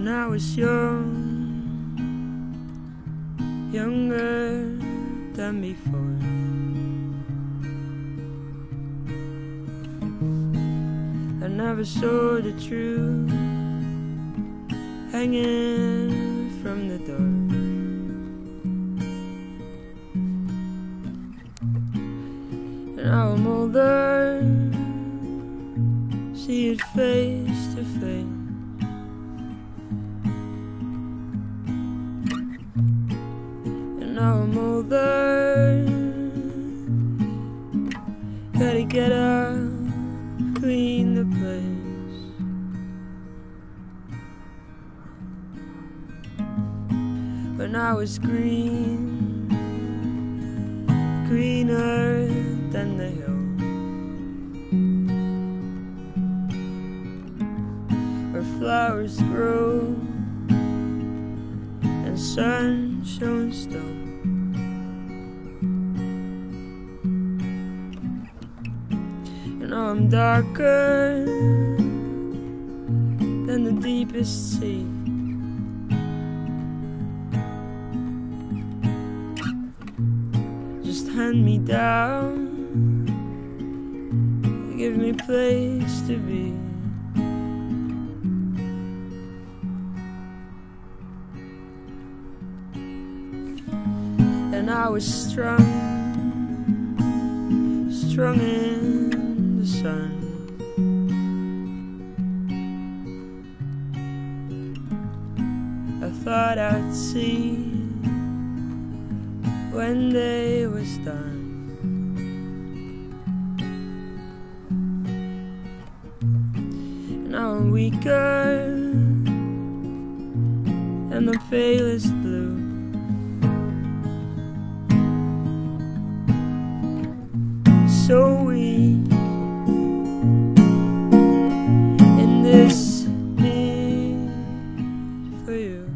when I was young, younger than before. I never saw the truth hanging from the door. And now I'm older, see it face to face. I'm older, gotta get up, clean the place. When I was green, greener than the hill. Where flowers grow and sun shone still. And I'm darker than the deepest sea. Just hand me down, give me place to be. And I was strung, strung in thought I'd see when they was done. Now I'm weaker and the palest blue. So weak in this need for you.